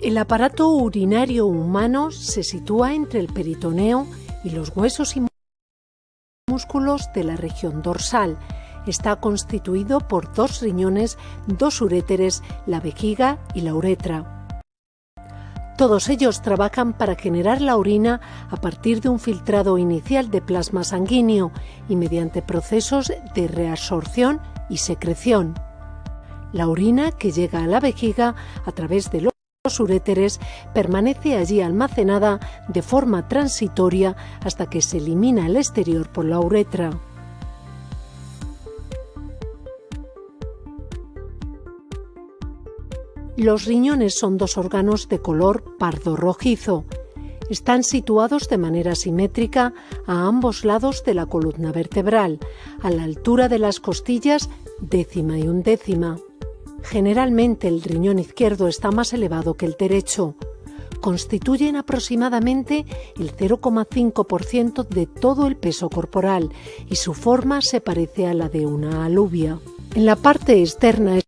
El aparato urinario humano se sitúa entre el peritoneo y los huesos y músculos de la región dorsal. Está constituido por dos riñones, dos uréteres, la vejiga y la uretra. Todos ellos trabajan para generar la orina a partir de un filtrado inicial de plasma sanguíneo y mediante procesos de reabsorción y secreción. La orina que llega a la vejiga a través de los uréteres permanece allí almacenada de forma transitoria hasta que se elimina al exterior por la uretra. Los riñones son dos órganos de color pardo rojizo. Están situados de manera simétrica a ambos lados de la columna vertebral, a la altura de las costillas décima y undécima. Generalmente el riñón izquierdo está más elevado que el derecho. Constituyen aproximadamente el 0,5% de todo el peso corporal y su forma se parece a la de una alubia. En la parte externa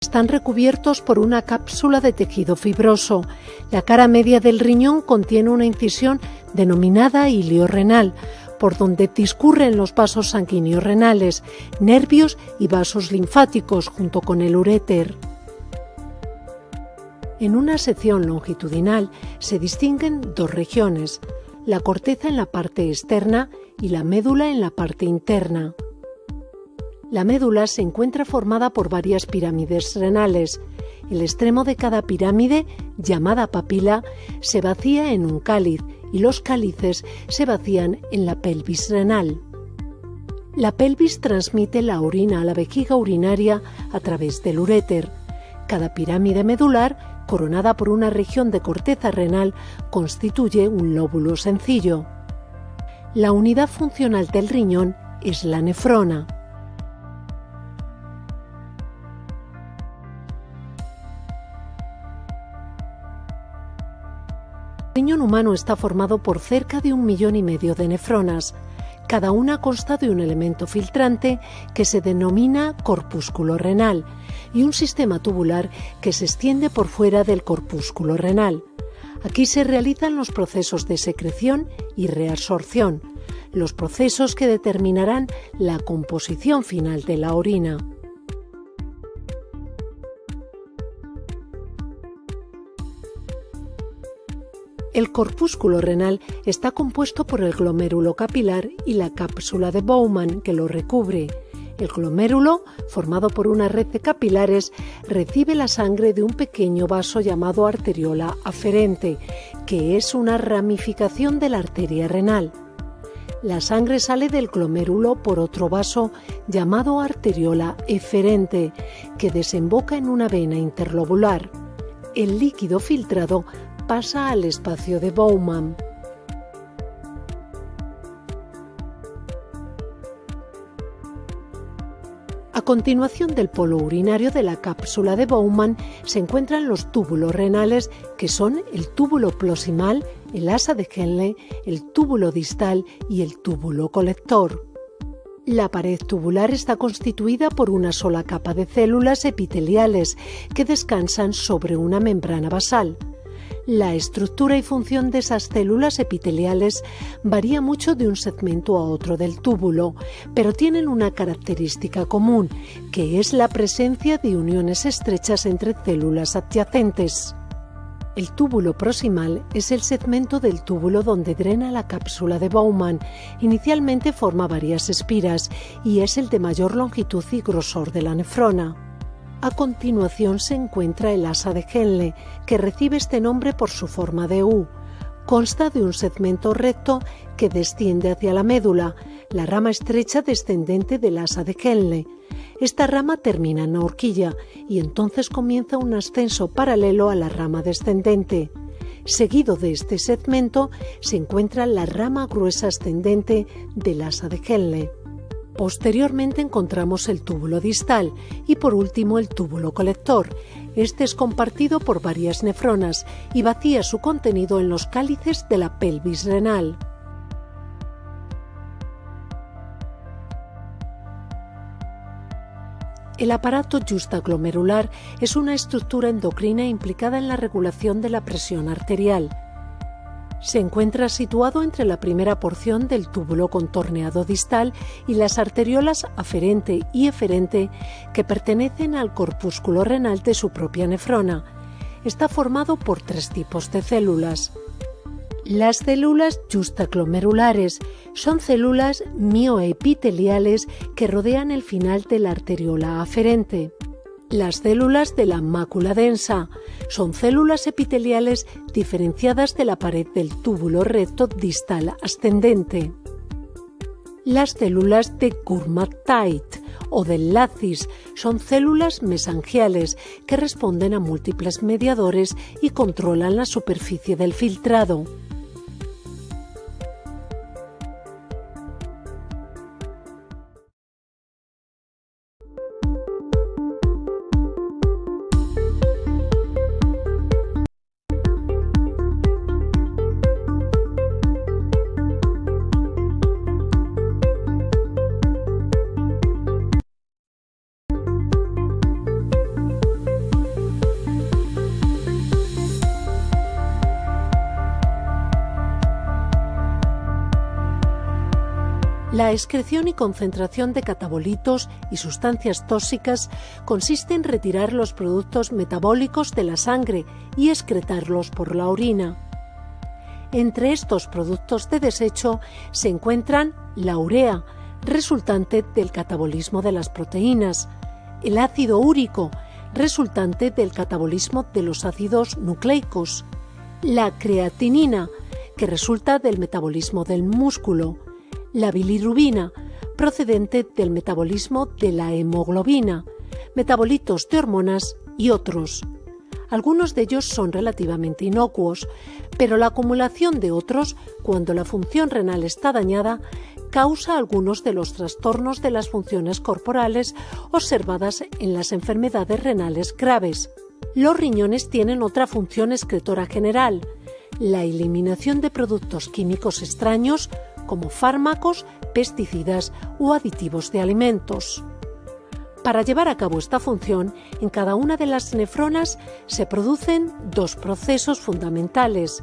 están recubiertos por una cápsula de tejido fibroso. La cara media del riñón contiene una incisión denominada ilio renal, por donde discurren los vasos sanguíneos renales, nervios y vasos linfáticos junto con el uréter. En una sección longitudinal se distinguen dos regiones, la corteza en la parte externa y la médula en la parte interna. La médula se encuentra formada por varias pirámides renales. El extremo de cada pirámide, llamada papila, se vacía en un cáliz y los cálices se vacían en la pelvis renal. La pelvis transmite la orina a la vejiga urinaria a través del uréter. Cada pirámide medular, coronada por una región de corteza renal, constituye un lóbulo sencillo. La unidad funcional del riñón es la nefrona. Riñón humano está formado por cerca de un millón y medio de nefronas. Cada una consta de un elemento filtrante que se denomina corpúsculo renal y un sistema tubular que se extiende por fuera del corpúsculo renal. Aquí se realizan los procesos de secreción y reabsorción, los procesos que determinarán la composición final de la orina. El corpúsculo renal está compuesto por el glomérulo capilar y la cápsula de Bowman que lo recubre. El glomérulo, formado por una red de capilares, recibe la sangre de un pequeño vaso llamado arteriola aferente, que es una ramificación de la arteria renal. La sangre sale del glomérulo por otro vaso llamado arteriola eferente, que desemboca en una vena interlobular. El líquido filtrado pasa al espacio de Bowman. A continuación del polo urinario de la cápsula de Bowman se encuentran los túbulos renales, que son el túbulo plosimal, el asa de Henle, el túbulo distal y el túbulo colector. La pared tubular está constituida por una sola capa de células epiteliales que descansan sobre una membrana basal. La estructura y función de esas células epiteliales varía mucho de un segmento a otro del túbulo, pero tienen una característica común, que es la presencia de uniones estrechas entre células adyacentes. El túbulo proximal es el segmento del túbulo donde drena la cápsula de Bowman. Inicialmente forma varias espiras y es el de mayor longitud y grosor de la nefrona. A continuación se encuentra el asa de Henle, que recibe este nombre por su forma de U. Consta de un segmento recto que desciende hacia la médula, la rama estrecha descendente del asa de Henle. Esta rama termina en la horquilla y entonces comienza un ascenso paralelo a la rama descendente. Seguido de este segmento se encuentra la rama gruesa ascendente del asa de Henle. Posteriormente encontramos el túbulo distal y por último el túbulo colector. Este es compartido por varias nefronas y vacía su contenido en los cálices de la pelvis renal. El aparato justaglomerular es una estructura endocrina implicada en la regulación de la presión arterial. Se encuentra situado entre la primera porción del túbulo contorneado distal y las arteriolas aferente y eferente que pertenecen al corpúsculo renal de su propia nefrona. Está formado por tres tipos de células. Las células justaglomerulares son células mioepiteliales que rodean el final de la arteriola aferente. Las células de la mácula densa son células epiteliales diferenciadas de la pared del túbulo recto distal ascendente. Las células de Kurmatite o del lacis son células mesangiales que responden a múltiples mediadores y controlan la superficie del filtrado. La excreción y concentración de catabolitos y sustancias tóxicas consiste en retirar los productos metabólicos de la sangre y excretarlos por la orina. Entre estos productos de desecho se encuentran la urea, resultante del catabolismo de las proteínas, el ácido úrico, resultante del catabolismo de los ácidos nucleicos, la creatinina, que resulta del metabolismo del músculo, la bilirrubina, procedente del metabolismo de la hemoglobina, metabolitos de hormonas y otros. Algunos de ellos son relativamente inocuos, pero la acumulación de otros, cuando la función renal está dañada, causa algunos de los trastornos de las funciones corporales observadas en las enfermedades renales graves. Los riñones tienen otra función excretora general, la eliminación de productos químicos extraños como fármacos, pesticidas o aditivos de alimentos. Para llevar a cabo esta función, en cada una de las nefronas se producen dos procesos fundamentales,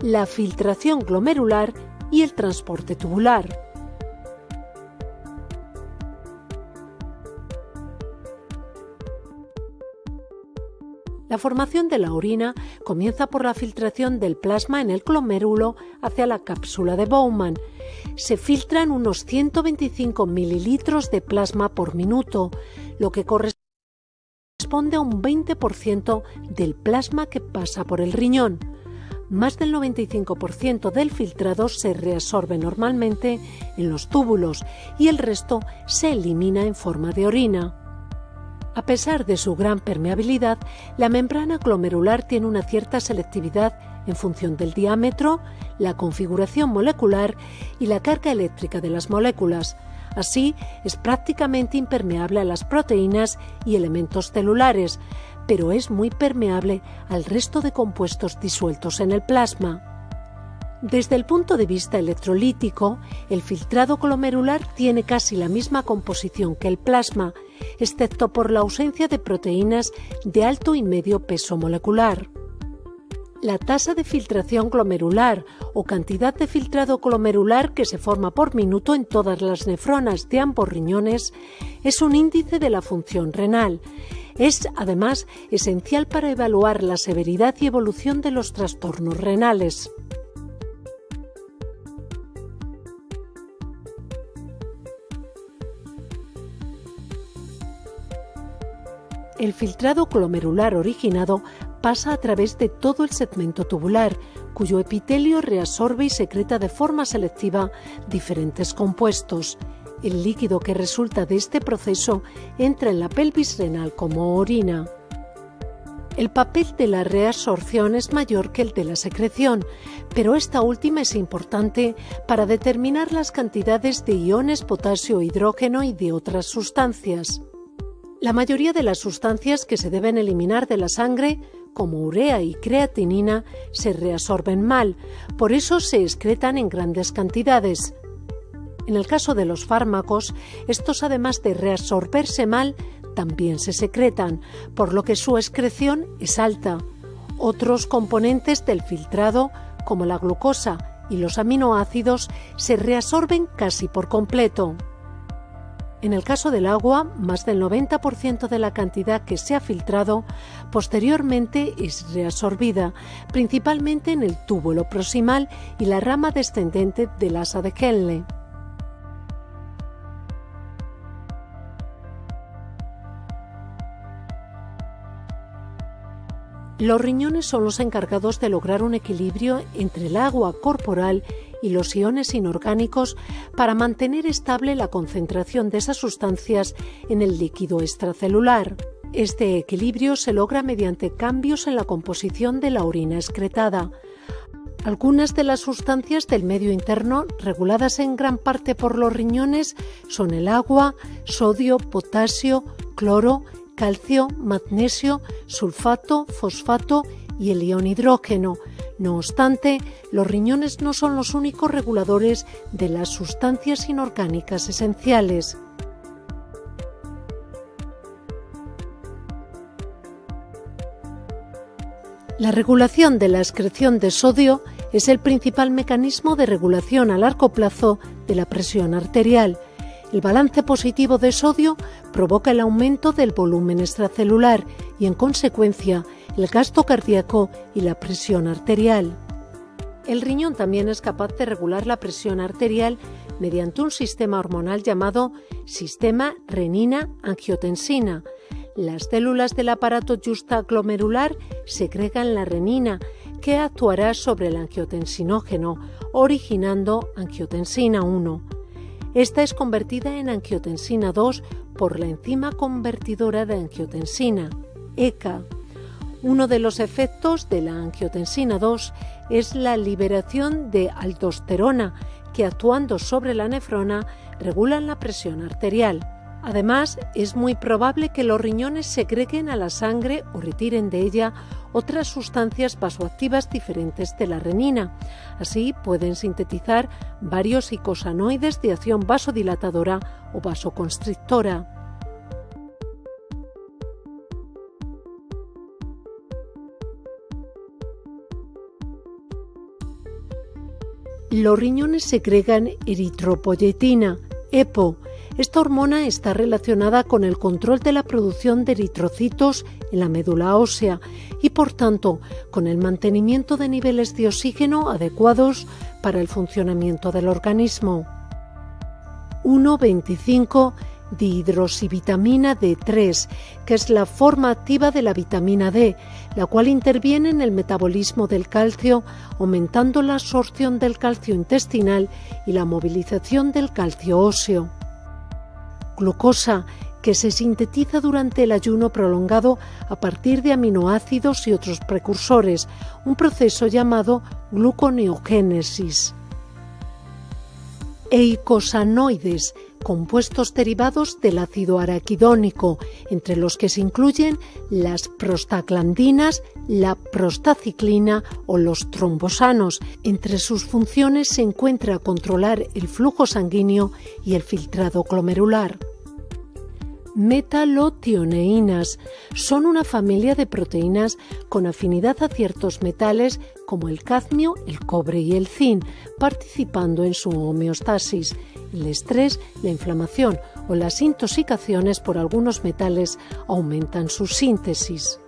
la filtración glomerular y el transporte tubular. La formación de la orina comienza por la filtración del plasma en el glomérulo hacia la cápsula de Bowman. Se filtran unos 125 mililitros de plasma por minuto, lo que corresponde a un 20% del plasma que pasa por el riñón. Más del 95% del filtrado se reabsorbe normalmente en los túbulos y el resto se elimina en forma de orina. A pesar de su gran permeabilidad, la membrana glomerular tiene una cierta selectividad en función del diámetro, la configuración molecular y la carga eléctrica de las moléculas. Así, es prácticamente impermeable a las proteínas y elementos celulares, pero es muy permeable al resto de compuestos disueltos en el plasma. Desde el punto de vista electrolítico, el filtrado glomerular tiene casi la misma composición que el plasma, excepto por la ausencia de proteínas de alto y medio peso molecular. La tasa de filtración glomerular o cantidad de filtrado glomerular que se forma por minuto en todas las nefronas de ambos riñones es un índice de la función renal. Es además esencial para evaluar la severidad y evolución de los trastornos renales. El filtrado glomerular originado pasa a través de todo el segmento tubular, cuyo epitelio reabsorbe y secreta de forma selectiva diferentes compuestos. El líquido que resulta de este proceso entra en la pelvis renal como orina. El papel de la reabsorción es mayor que el de la secreción, pero esta última es importante para determinar las cantidades de iones potasio, hidrógeno y de otras sustancias. La mayoría de las sustancias que se deben eliminar de la sangre, como urea y creatinina, se reabsorben mal, por eso se excretan en grandes cantidades. En el caso de los fármacos, estos además de reabsorberse mal, también se secretan, por lo que su excreción es alta. Otros componentes del filtrado, como la glucosa y los aminoácidos, se reabsorben casi por completo. En el caso del agua, más del 90% de la cantidad que se ha filtrado posteriormente es reabsorbida, principalmente en el túbulo proximal y la rama descendente del asa de Henle. Los riñones son los encargados de lograr un equilibrio entre el agua corporal y los iones inorgánicos para mantener estable la concentración de esas sustancias en el líquido extracelular. Este equilibrio se logra mediante cambios en la composición de la orina excretada. Algunas de las sustancias del medio interno, reguladas en gran parte por los riñones, son el agua, sodio, potasio, cloro, calcio, magnesio, sulfato, fosfato y el ion hidrógeno. No obstante, los riñones no son los únicos reguladores de las sustancias inorgánicas esenciales. La regulación de la excreción de sodio es el principal mecanismo de regulación a largo plazo de la presión arterial el balance positivo de sodio provoca el aumento del volumen extracelular y, en consecuencia, el gasto cardíaco y la presión arterial. El riñón también es capaz de regular la presión arterial mediante un sistema hormonal llamado sistema renina-angiotensina. Las células del aparato justaglomerular segregan la renina, que actuará sobre el angiotensinógeno, originando angiotensina 1. Esta es convertida en angiotensina 2 por la enzima convertidora de angiotensina, ECA. Uno de los efectos de la angiotensina 2 es la liberación de aldosterona, que actuando sobre la nefrona regulan la presión arterial. Además, es muy probable que los riñones segreguen a la sangre o retiren de ella otras sustancias vasoactivas diferentes de la renina. Así pueden sintetizar varios icosanoides de acción vasodilatadora o vasoconstrictora. Los riñones segregan eritropoyetina, EPO, esta hormona está relacionada con el control de la producción de eritrocitos en la médula ósea y por tanto con el mantenimiento de niveles de oxígeno adecuados para el funcionamiento del organismo. 1,25 dihidroxivitamina D3, que es la forma activa de la vitamina D, la cual interviene en el metabolismo del calcio, aumentando la absorción del calcio intestinal y la movilización del calcio óseo glucosa que se sintetiza durante el ayuno prolongado a partir de aminoácidos y otros precursores, un proceso llamado gluconeogénesis. Eicosanoides, compuestos derivados del ácido araquidónico, entre los que se incluyen las prostaglandinas, la prostaciclina o los trombosanos. Entre sus funciones se encuentra controlar el flujo sanguíneo y el filtrado glomerular metalotioneínas. Son una familia de proteínas con afinidad a ciertos metales como el cadmio, el cobre y el zinc, participando en su homeostasis. El estrés, la inflamación o las intoxicaciones por algunos metales aumentan su síntesis.